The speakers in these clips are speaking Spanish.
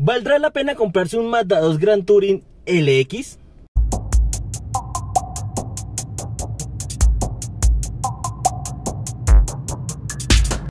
¿Valdrá la pena comprarse un Mazda 2 Grand Touring LX?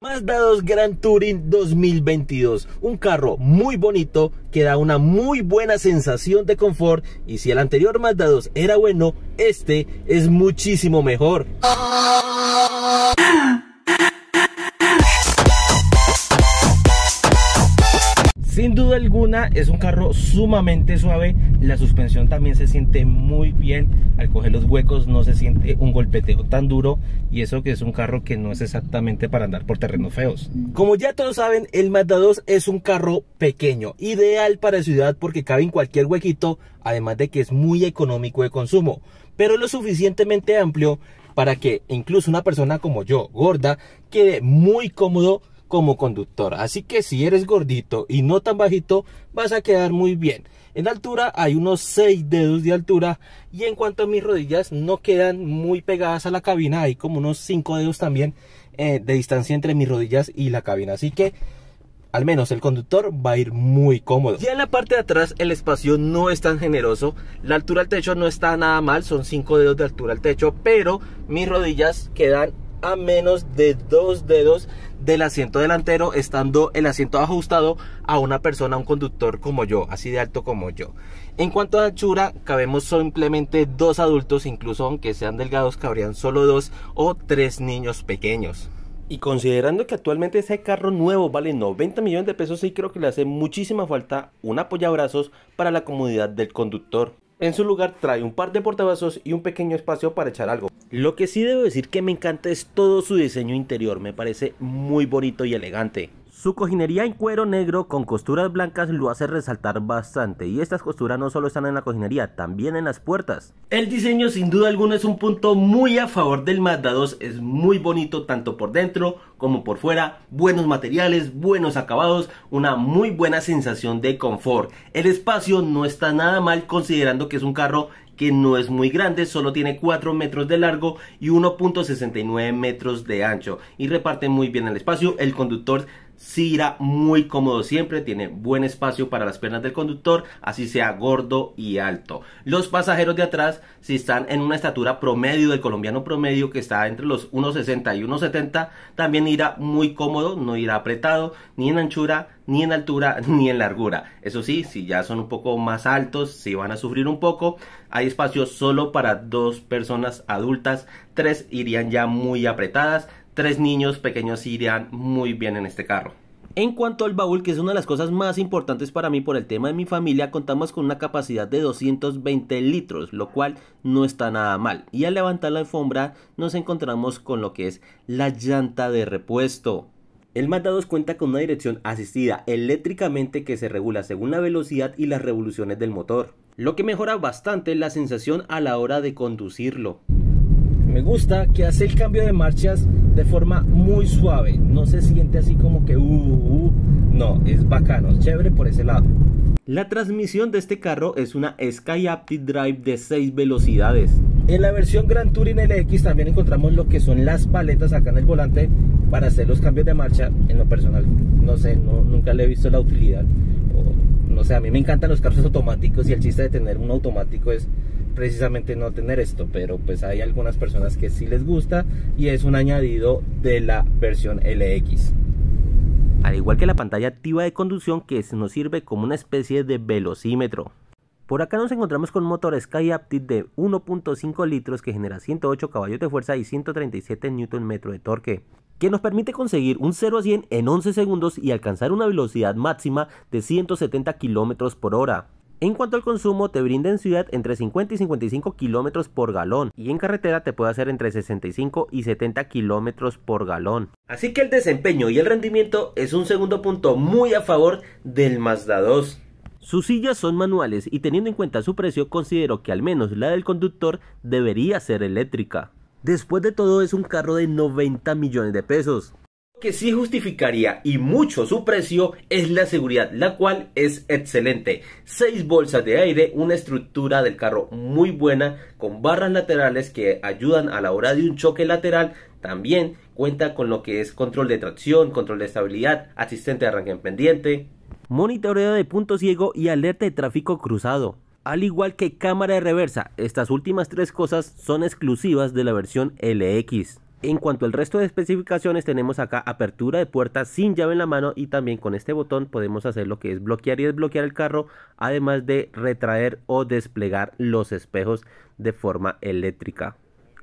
Mazda 2 Grand Touring 2022, un carro muy bonito que da una muy buena sensación de confort y si el anterior Mazda 2 era bueno, este es muchísimo mejor. Sin duda alguna es un carro sumamente suave, la suspensión también se siente muy bien, al coger los huecos no se siente un golpeteo tan duro y eso que es un carro que no es exactamente para andar por terrenos feos. Como ya todos saben, el Mazda 2 es un carro pequeño, ideal para ciudad porque cabe en cualquier huequito, además de que es muy económico de consumo, pero lo suficientemente amplio para que incluso una persona como yo, gorda, quede muy cómodo como conductor. Así que si eres gordito y no tan bajito, vas a quedar muy bien. En altura hay unos 6 dedos de altura y en cuanto a mis rodillas no quedan muy pegadas a la cabina, hay como unos 5 dedos también eh, de distancia entre mis rodillas y la cabina. Así que al menos el conductor va a ir muy cómodo. Ya en la parte de atrás el espacio no es tan generoso, la altura al techo no está nada mal, son 5 dedos de altura al techo, pero mis rodillas quedan a menos de dos dedos del asiento delantero, estando el asiento ajustado a una persona, un conductor como yo, así de alto como yo. En cuanto a anchura, cabemos simplemente dos adultos, incluso aunque sean delgados, cabrían solo dos o tres niños pequeños. Y considerando que actualmente ese carro nuevo vale 90 millones de pesos, sí creo que le hace muchísima falta un apoyabrazos para la comodidad del conductor. En su lugar trae un par de portavasos y un pequeño espacio para echar algo. Lo que sí debo decir que me encanta es todo su diseño interior, me parece muy bonito y elegante. Su cojinería en cuero negro con costuras blancas lo hace resaltar bastante y estas costuras no solo están en la cojinería, también en las puertas. El diseño sin duda alguna es un punto muy a favor del Mazda 2, es muy bonito tanto por dentro como por fuera, buenos materiales, buenos acabados, una muy buena sensación de confort. El espacio no está nada mal considerando que es un carro que no es muy grande, solo tiene 4 metros de largo y 1.69 metros de ancho y reparte muy bien el espacio. El conductor irá muy cómodo siempre, tiene buen espacio para las piernas del conductor, así sea gordo y alto. Los pasajeros de atrás, si están en una estatura promedio del colombiano promedio, que está entre los 1,60 y 1,70, también irá muy cómodo, no irá apretado, ni en anchura, ni en altura, ni en largura. Eso sí, si ya son un poco más altos, si van a sufrir un poco, hay espacio solo para dos personas adultas, tres irían ya muy apretadas, tres niños pequeños irían muy bien en este carro. En cuanto al baúl, que es una de las cosas más importantes para mí por el tema de mi familia, contamos con una capacidad de 220 litros, lo cual no está nada mal. Y al levantar la alfombra nos encontramos con lo que es la llanta de repuesto. El Mazda 2 cuenta con una dirección asistida eléctricamente que se regula según la velocidad y las revoluciones del motor, lo que mejora bastante la sensación a la hora de conducirlo me gusta que hace el cambio de marchas de forma muy suave. No se siente así como que uh, uh, uh. no, es bacano, chévere por ese lado. La transmisión de este carro es una Sky Active Drive de 6 velocidades. En la versión Grand Touring LX también encontramos lo que son las paletas acá en el volante para hacer los cambios de marcha. En lo personal, no sé, nunca le he visto la utilidad. no sé, a mí me encantan los carros automáticos y el chiste de tener un automático es precisamente no tener esto, pero pues hay algunas personas que sí les gusta y es un añadido de la versión LX. Al igual que la pantalla activa de conducción que nos sirve como una especie de velocímetro. Por acá nos encontramos con un motor Sky Aptiv de 1.5 litros que genera 108 caballos de fuerza y 137 Nm de torque, que nos permite conseguir un 0 a 100 en 11 segundos y alcanzar una velocidad máxima de 170 km por hora. En cuanto al consumo, te brinda en ciudad entre 50 y 55 kilómetros por galón y en carretera te puede hacer entre 65 y 70 kilómetros por galón. Así que el desempeño y el rendimiento es un segundo punto muy a favor del Mazda 2. Sus sillas son manuales y teniendo en cuenta su precio considero que al menos la del conductor debería ser eléctrica. Después de todo es un carro de 90 millones de pesos que sí justificaría y mucho su precio es la seguridad, la cual es excelente. 6 bolsas de aire, una estructura del carro muy buena con barras laterales que ayudan a la hora de un choque lateral. También cuenta con lo que es control de tracción, control de estabilidad, asistente de arranque en pendiente. monitoreo de punto ciego y alerta de tráfico cruzado. Al igual que cámara de reversa, estas últimas tres cosas son exclusivas de la versión LX. En cuanto al resto de especificaciones tenemos acá apertura de puertas sin llave en la mano y también con este botón podemos hacer lo que es bloquear y desbloquear el carro además de retraer o desplegar los espejos de forma eléctrica.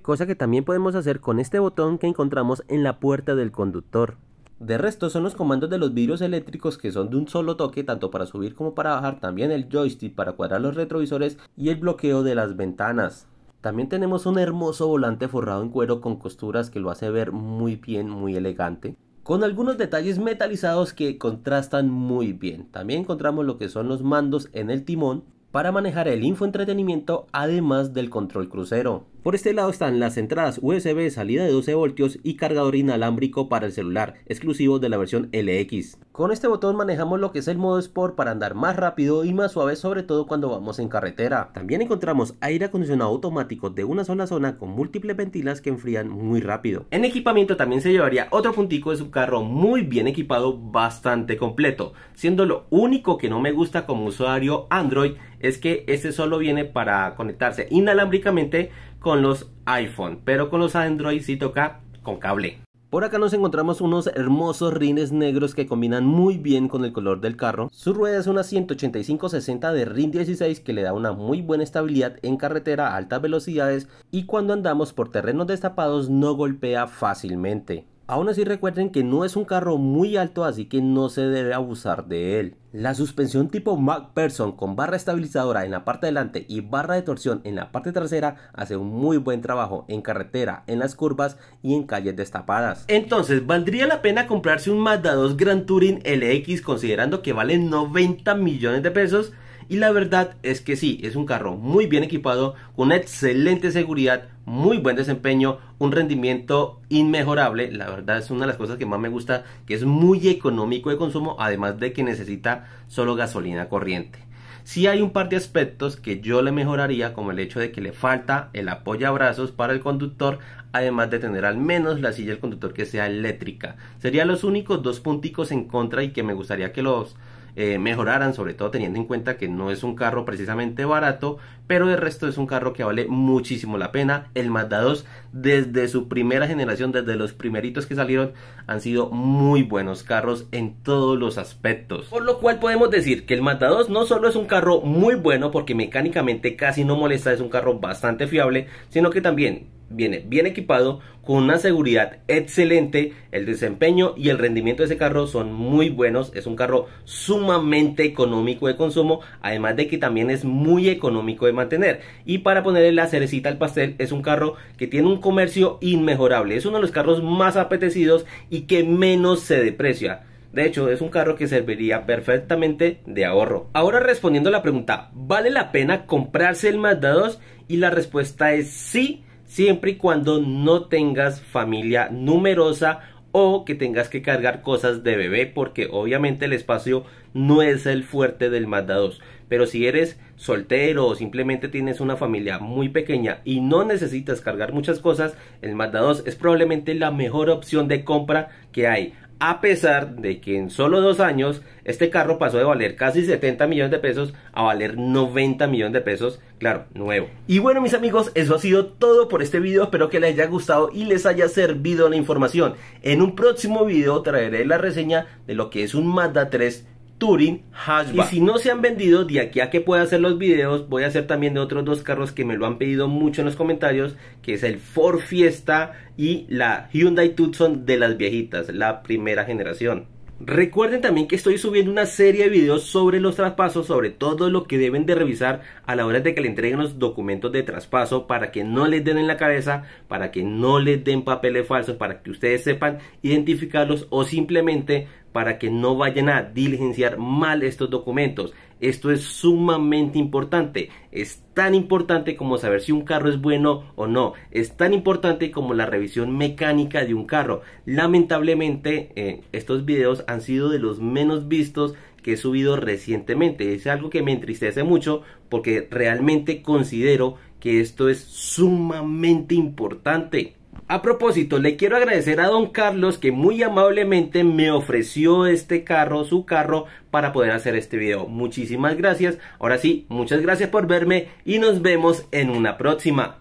Cosa que también podemos hacer con este botón que encontramos en la puerta del conductor. De resto son los comandos de los vidrios eléctricos que son de un solo toque tanto para subir como para bajar, también el joystick para cuadrar los retrovisores y el bloqueo de las ventanas. También tenemos un hermoso volante forrado en cuero con costuras que lo hace ver muy bien, muy elegante. Con algunos detalles metalizados que contrastan muy bien. También encontramos lo que son los mandos en el timón para manejar el infoentretenimiento además del control crucero. Por este lado están las entradas USB salida de 12 voltios y cargador inalámbrico para el celular, exclusivo de la versión LX. Con este botón manejamos lo que es el modo Sport para andar más rápido y más suave, sobre todo cuando vamos en carretera. También encontramos aire acondicionado automático de una sola zona con múltiples ventilas que enfrían muy rápido. En equipamiento también se llevaría otro puntico de su carro muy bien equipado, bastante completo, siendo lo único que no me gusta como usuario Android es que este solo viene para conectarse inalámbricamente con los iPhone, pero con los Android sí toca con cable. Por acá nos encontramos unos hermosos rines negros que combinan muy bien con el color del carro. Su rueda es una 185-60 de RIN 16 que le da una muy buena estabilidad en carretera a altas velocidades y cuando andamos por terrenos destapados no golpea fácilmente. Aún así recuerden que no es un carro muy alto así que no se debe abusar de él. La suspensión tipo MacPherson con barra estabilizadora en la parte delante y barra de torsión en la parte trasera hace un muy buen trabajo en carretera, en las curvas y en calles destapadas. Entonces, ¿valdría la pena comprarse un Mazda 2 Grand Touring LX considerando que vale 90 millones de pesos? Y la verdad es que sí, es un carro muy bien equipado, con excelente seguridad, muy buen desempeño, un rendimiento inmejorable. La verdad es una de las cosas que más me gusta, que es muy económico de consumo, además de que necesita solo gasolina corriente. Sí hay un par de aspectos que yo le mejoraría, como el hecho de que le falta el apoyabrazos para el conductor, además de tener al menos la silla del conductor que sea eléctrica. Serían los únicos dos punticos en contra y que me gustaría que los eh, mejoraran, sobre todo teniendo en cuenta que no es un carro precisamente barato, pero de resto es un carro que vale muchísimo la pena. El Mazda 2 desde su primera generación, desde los primeritos que salieron, han sido muy buenos carros en todos los aspectos. Por lo cual podemos decir que el Mazda 2 no solo es un carro muy bueno porque mecánicamente casi no molesta, es un carro bastante fiable, sino que también viene bien equipado, con una seguridad excelente, el desempeño y el rendimiento de ese carro son muy buenos, es un carro sumamente económico de consumo, además de que también es muy económico de mantener. Y para ponerle la cerecita al pastel, es un carro que tiene un comercio inmejorable, es uno de los carros más apetecidos y que menos se deprecia. De hecho, es un carro que serviría perfectamente de ahorro. Ahora respondiendo a la pregunta, ¿vale la pena comprarse el Mazda 2? Y la respuesta es sí siempre y cuando no tengas familia numerosa o que tengas que cargar cosas de bebé porque obviamente el espacio no es el fuerte del Mazda 2 pero si eres soltero o simplemente tienes una familia muy pequeña y no necesitas cargar muchas cosas el Mazda 2 es probablemente la mejor opción de compra que hay a pesar de que en solo dos años este carro pasó de valer casi 70 millones de pesos a valer 90 millones de pesos, claro, nuevo. Y bueno mis amigos, eso ha sido todo por este video, espero que les haya gustado y les haya servido la información. En un próximo video traeré la reseña de lo que es un Mazda 3 Touring Hatchback. Y si no se han vendido, de aquí a que pueda hacer los videos, voy a hacer también de otros dos carros que me lo han pedido mucho en los comentarios, que es el Ford Fiesta y la Hyundai Tucson de las viejitas, la primera generación. Recuerden también que estoy subiendo una serie de videos sobre los traspasos, sobre todo lo que deben de revisar a la hora de que le entreguen los documentos de traspaso para que no les den en la cabeza, para que no les den papeles falsos, para que ustedes sepan identificarlos o simplemente para que no vayan a diligenciar mal estos documentos. Esto es sumamente importante. Es tan importante como saber si un carro es bueno o no. Es tan importante como la revisión mecánica de un carro. Lamentablemente eh, estos videos han sido de los menos vistos que he subido recientemente. Es algo que me entristece mucho porque realmente considero que esto es sumamente importante. A propósito, le quiero agradecer a don Carlos que muy amablemente me ofreció este carro, su carro, para poder hacer este video. Muchísimas gracias. Ahora sí, muchas gracias por verme y nos vemos en una próxima.